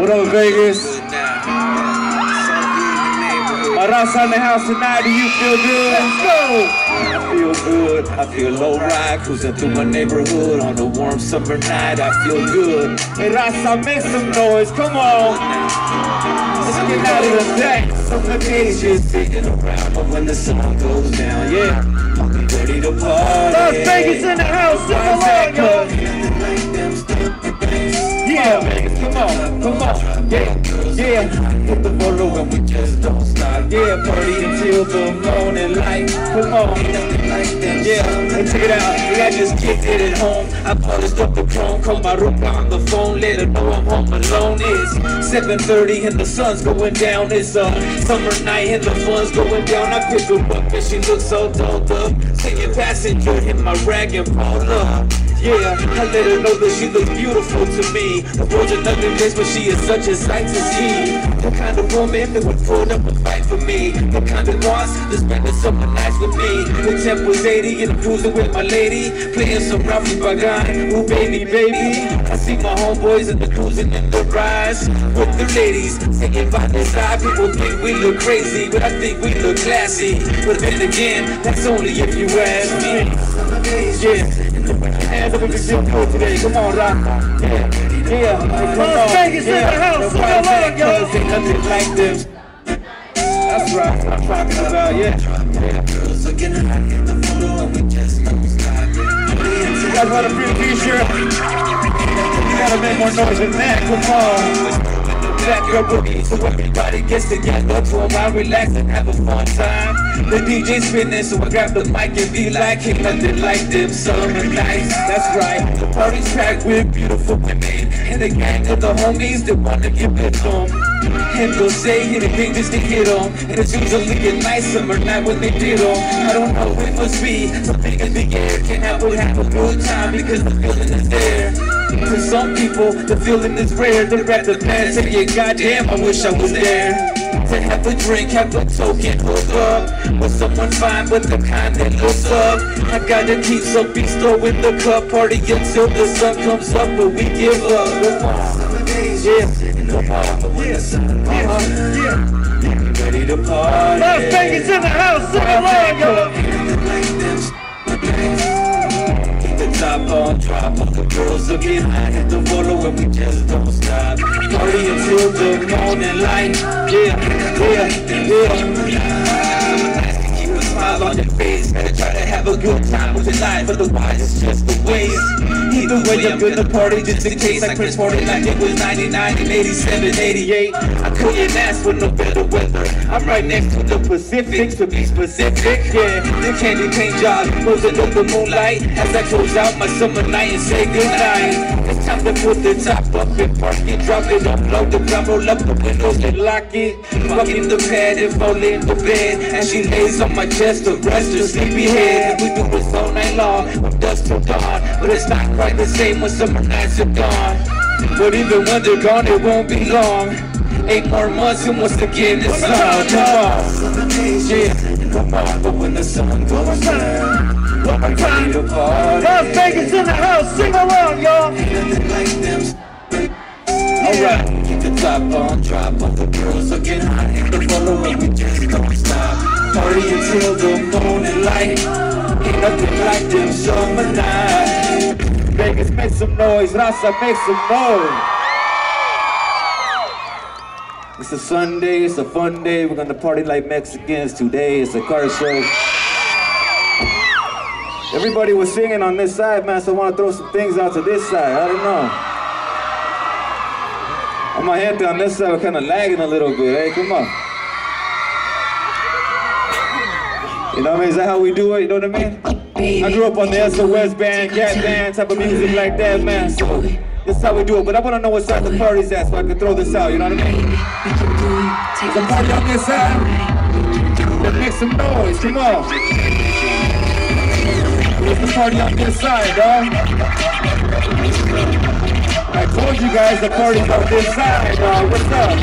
What up, Vegas? My raza in the house tonight, do you feel good? Let's go! I feel good, I feel low ride, cruising through my neighborhood on a warm summer night. I feel good. Hey, raza, make some noise, come on! Let's get out of the deck. Some of the just sitting around, but when the sun goes down, yeah, Ready to party. Las Vegas in the house, sing along, yo! Yeah, come on, come on, yeah, yeah. Hit the photo and we just don't. Yeah, party until the morning light. Come on, yeah. And check it out, yeah, I just kicked it at home. I polished up the chrome, called my room on the phone, let her know I'm home alone. It's 7:30 and the sun's going down. It's a summer night and the fun's going down. I pick her up and she looks so dolled up. Singing passenger in my rag and pulled up. Yeah, I let her know that she looks beautiful to me. The world's a nothing place, but she is such a sight to see. The kind of woman that would put up a fight for me. The kind that wants to spend the summer nights with me. The temp was 80 and I'm cruising with my lady. Playing some Ralfi Pagan, ooh baby, baby. I see my homeboys in the cruising in the rise. With the ladies, singing by the side. People think we look crazy, but I think we look classy. But then again, that's only if you ask me. Yeah. Feel. Come on, Rock. Yeah. Yeah. Come. Vegas in the house. Nobody along, ain't nothing like this. That's right. I'm talking about, yeah. You guys want a free t-shirt? You gotta make more noise than that. Come on. Back up with me so everybody gets together to a while, relax and have a fun time. The DJ spinning, so I grab the mic and be like, ain't nothing like them summer nights. That's right. The party's packed with beautiful women and the gang of the homies that wanna get with them. And they'll say anything just to hit them. And it's usually a nice summer night when they did them. I don't know, it must be something in the air. Can't help but have a good time because the feeling is there. To some people, the feeling is rare. They grab the pen, say, yeah, goddamn, I wish I was there. To have a drink, have a token, hook up with someone fine, but the kind that looks up. I gotta keep some bistro in the cup, party until the sun comes up, but we give up. Come on. Yeah. Come on. Yeah. Uh-huh. Yeah. Ready to party. Las Vegas in the house, sing along, yo! Keep the top on drop, girls looking high Hit the photo and we just don't stop. Party until the morning light. Yeah, yeah, yeah smile on your face Gotta try to have a good time with your life. Otherwise it's just a waste. Either way I'm gonna party just in case I Chris party like it was 99 and 87, 88 I couldn't ask for no better weather. I'm right next to the Pacific to be specific Yeah, the candy cane job Closing up the moonlight As I close out my summer night and say goodnight time to put the top up and park it Drop it, unload the ground, roll up the windows and lock it. Fucking the pad and fall in the bed. And she lays on my chest to rest her sleepy head. And we do this all night long from dusk till dawn. But it's not quite the same when summer nights are gone. But even when they're gone it won't be long. Eight more months and once again it's on Come on Yeah, come on But when the sun goes down. I'm ready to party. Las Vegas in the house, drop, all the girls looking hot, hit the follow and we just don't stop. Party until the morning light, ain't nothing like them summer nights. Vegas, make some noise, Rasa, make some noise. It's a Sunday, it's a fun day, we're gonna party like Mexicans today, it's a car show. Everybody was singing on this side, man, so I wanna throw some things out to this side, I don't know. On my head on this side, kind of lagging a little bit. Hey, come on. You know what I mean? Is that how we do it? You know what I mean? I grew up on the SOS band, Gap Band, type of music like that, man. Is how we do it. But I want to know what side the party's at so I can throw this out. You know what I mean? Party on this side. Let's make some noise. Come on. Party on this side, dog? I told you guys the party's on this side, dog. What's up?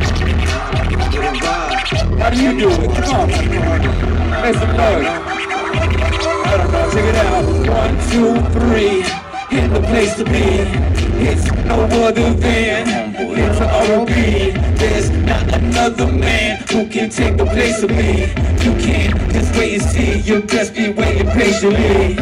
How do you do it? Come on. Make some noise. I don't know. Check it out. One, two, three. Hit the place to be. It's no other than it's R.O.B. There's not another man who can take the place of me. You can't just wait and see. You best be waiting patiently.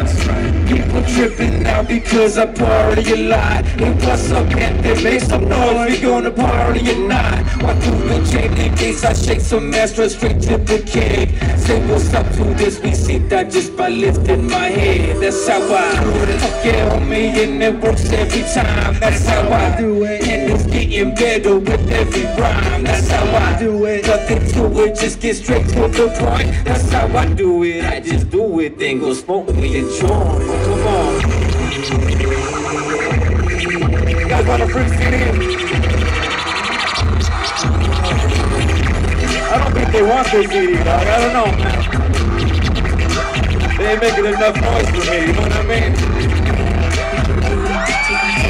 People tripping now because I party a lot. Hey, what's up, man? They make some noise. We gonna party or not? Why do the chain in case I shake some extra straight to the cake? Say what's up to this? We see that just by lifting my head. That's how I do it. Fuck yeah, homie, and it works every time. That's how I do it. And it's getting better with every rhyme. That's how I do it. Nothing to it, just get straight to the That's how I do it. I just do it, then go smoke me a joint. Come on. You guys wanna freak CD? I don't think they want this CD, dog. I don't know, man. They ain't making enough noise for me, you know what I mean?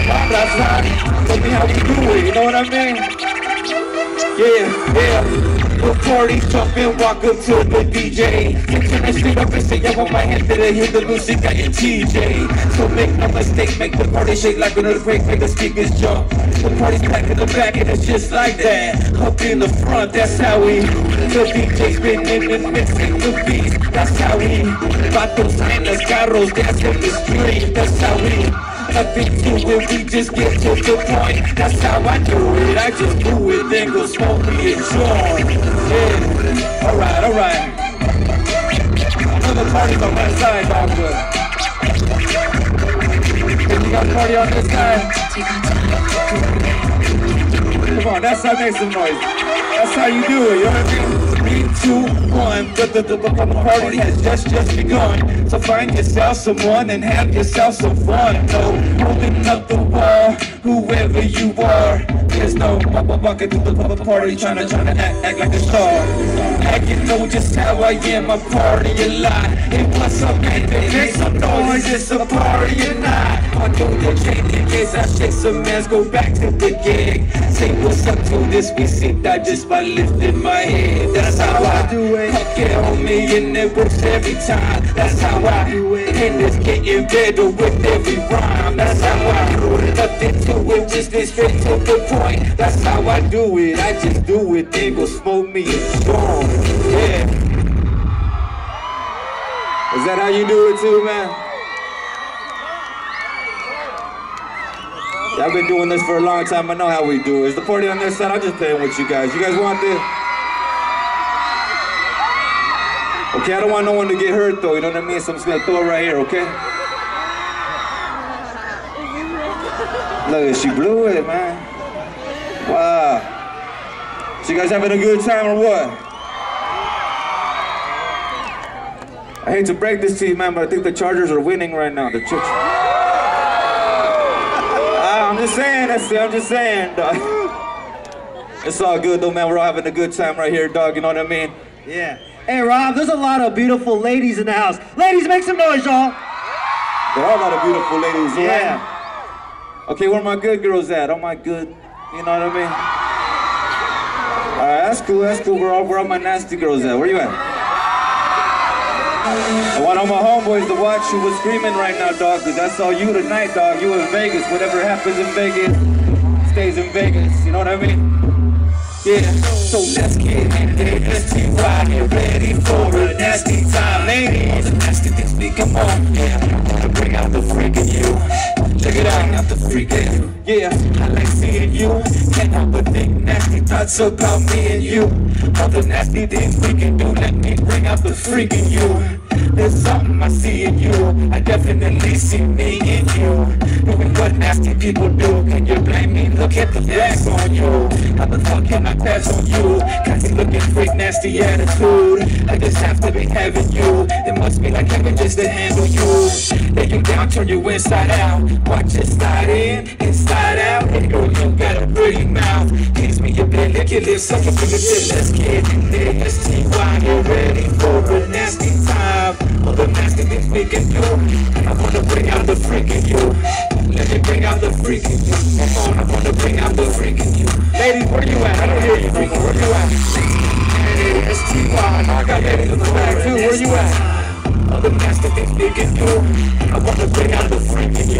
Pop outside, tell me how you do it, you know what I mean? Yeah, yeah. The party jump in, walk up to the DJ. You turn that shit up and say, I want my hand to the hit the music, got your TJ. So make no mistake, make the party shake like an earthquake, make the speakers jump. The party's back in the back and it's just like that. Up in the front, that's how we. The DJ's been in and mixing the beats, that's how we. Vatos en los carros, that's in the street, that's how we. Nothing to it, we just get to the point. That's how I do it. I just do it, then go smoke me a joint. Yeah. Alright, alright. Another party's on my side, dog. Then you got a party on this side. Come on, that's how I make some noise. That's how you do it, you know what I mean? Two, one. The, the, the, the party has just, just begun. So find yourself someone and have yourself some fun. No, holding up the wall, whoever you are. There's no walking through the party trying to, trying to act, act like a star. I can know just how I am, I party a lot. Hey, what's up, man? Make some noise, it's a party or not. I do the chain in case I shake some ass, go back to the gig. Say what's up to this, we see that just by lifting my head. That's how I do it. Fuck it on me and it works every time. That's how I do it. And it's getting better with every rhyme. That's just get straight to the point. That's how I do it. I just do it, then go smoke me strong. Yeah. Is that how you do it too, man? I've been doing this for a long time. I know how we do it. Is the party on this side? I'm just playing with you guys. You guys want this? Okay, I don't want no one to get hurt though, you know what I mean? So I'm just gonna throw it right here, okay? Look, she blew it, man. Wow. So you guys having a good time or what? I hate to break this to you, man, but I think the Chargers are winning right now. The Chicks. Ah, I'm just saying, that's it. I'm just saying, dog. It's all good though, man. We're all having a good time right here, dog. You know what I mean? Yeah. Hey, Rob, there's a lot of beautiful ladies in the house. Ladies, make some noise, y'all. There are a lot of beautiful ladies, right? Okay, where my good girls at? All my good, you know what I mean? Alright, that's cool, that's cool. Where all, where all my nasty girls at? Where you at? I want all my homeboys to watch who was screaming right now, dog, because that's all you tonight, dog. You in Vegas. Whatever happens in Vegas stays in Vegas. You know what I mean? Yeah, so let's get in there. S-T-Y, get ready for a nasty time, ladies. All the nasty things we come on, yeah. Gonna bring out the freak in you. Check it out, out the freak in you. Yeah, I like seeing you. Can't help but think nasty thoughts about me and you. All the nasty things we can do, let me bring out the freak in you. There's something I see in you. I definitely see me in you. Doing what nasty people do. Can you blame me? Look at the bags on you. How the fuck can I pass on you? You looking freak, nasty attitude. I just have to be having you. It must be like heaven just to handle you. Lay you down, turn you inside out. Watch it slide in, inside out. Hey girl, you got a pretty mouth. Kiss me a bit, lick your lips, suck it the tip. Let's get in there. S-T-Y, get ready for a nasty time. All the nasty things we can. I wanna bring out the freak in you. Let me bring out the freak in you. Come on, I wanna bring out the freak in you. Ladies, where you at? I don't hear you no. Where you at? S-T-Y, I got ladies in the back too. Where you at? All the nasty things we. I wanna bring out the freak in you.